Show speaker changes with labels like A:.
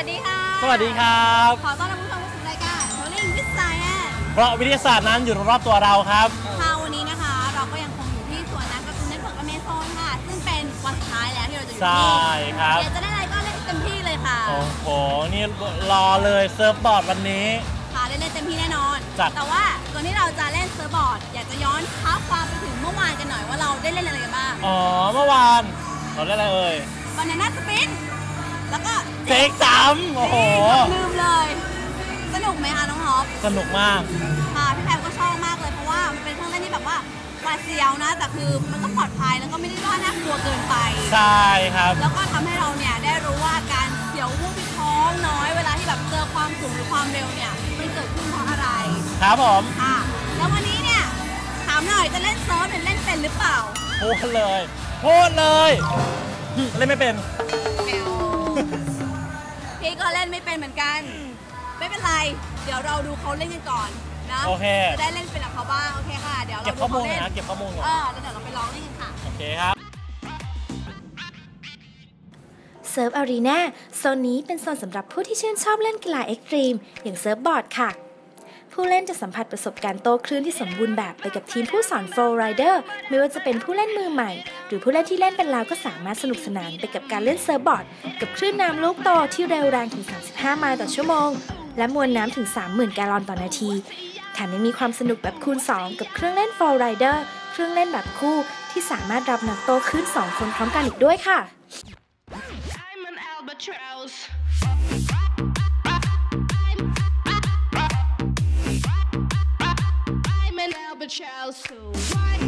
A: วัสดีค่ะ
B: สวัสดีครับ
A: ขอต้อนรับผู้ชมเข้าสู่รายการ Traveling with Science
B: เพราะวิทยาศาสตร์นั้นอยู่รอบๆตัวเราครับ
A: ค่ะวันนี้นะคะ เราก็ยังคงอยู่ที่สวนน้ำ Cartoon Network Amazone ค่ะ ซึ่งเป็นวันสุดท้ายแล้วที่เราจะอยู่
B: ใช่
A: ที่
B: ครับ
A: อยากจะได้อะไรก็เล่นเต็มที่เลยค่ะ
B: โอ้โห นี่รอเลย surfboard วันนี้
A: ค่ะเล่นเล่นเต็มที่แน่นอน
B: จัด
A: แต่ว่าก่อนที่เราจะเล่น surfboard อยากจะย้อนเท้าความไปถึงเมื่อวานกันหน่อยว่าเราได้เล่นอะไรกันบ้าง
B: อ๋อ เมื่อวานเราได้อะไรเอ่ย
A: บานาน่าสปิน แล้วก็
B: เจ๊กจำโอ้โห
A: ลืมเลย สนุกไหมคะน้องฮอป
B: สนุกมาก
A: ค่ะพี่แพมก็ชอบมากเลยเพราะว่ามันเป็นเครื่องเล่นที่แบบว่าหวาดเสียวนะ แต่คือมันก็ปลอดภัยแล้วก็ไม่ได้ว่าน่ากลัวเกินไป
B: ใช่ครับ
A: แล้วก็ทำให้เราเนี่ยได้รู้ว่าอาการเสียววูบที่ท้องน้อยเวลาที่แบบเจอความสูงหรือความเร็วเนี่ยมันเกิดขึ้นเพราะอะไร
B: ครับผม
A: ค่ะ แล้ววันนี้เนี่ยถามหน่อยจะเล่น surf หรือเล่นเป็นหรือเปล่า
B: พูดเลยพูดเลยเล่นไม่เป็น
A: แมวพี่ ก็เล่นไม่เป็นเหมือนกัน ไม่เป็นไร เดี๋ยวเราดูเขาเล่นกันก่อนนะ
B: โอเค
A: จะได้เล่นเป็นกับเขาบ้าง โอเคค่ะ เดี๋ยวเรา
B: เก็บ
A: ดู
B: ข้อมูล
A: เขา
B: หน่อย
A: เล่น
B: นะ เก็บข้อมูลก่อน
A: เออแล้วเดี๋ยวเราไปลองเล่นกันค่ะ
B: โอเคครับ
C: Surf Arena โซนนี้เป็นโซนสำหรับผู้ที่ชื่นชอบเล่นกีฬา extreme อย่าง surfboard ค่ะ ผู้เล่นจะสัมผัสประสบการณ์โต้คลื่นที่สมบูรณ์แบบไปกับทีมผู้สอน FlowRider ไม่ว่าจะเป็นผู้เล่นมือใหม่ หรือผู้เล่นที่เล่นเป็นแล้วก็สามารถสนุกสนานไปกับการเล่น surfboard กับคลื่นน้ำลูกโตที่เร็วแรงถึง 35 ไมล์ต่อชั่วโมง และมวลน้ำถึง 30,000 แกลลอนต่อนาทีแถมยังมีความสนุกแบบคูณ 2 กับเครื่องเล่น FlowRider เครื่องเล่นแบบคู่ที่สามารถรับนักโต้คลื่นสองคนพร้อมกันอีกด้วยค่ะ
D: I'm an albatross. child, so why?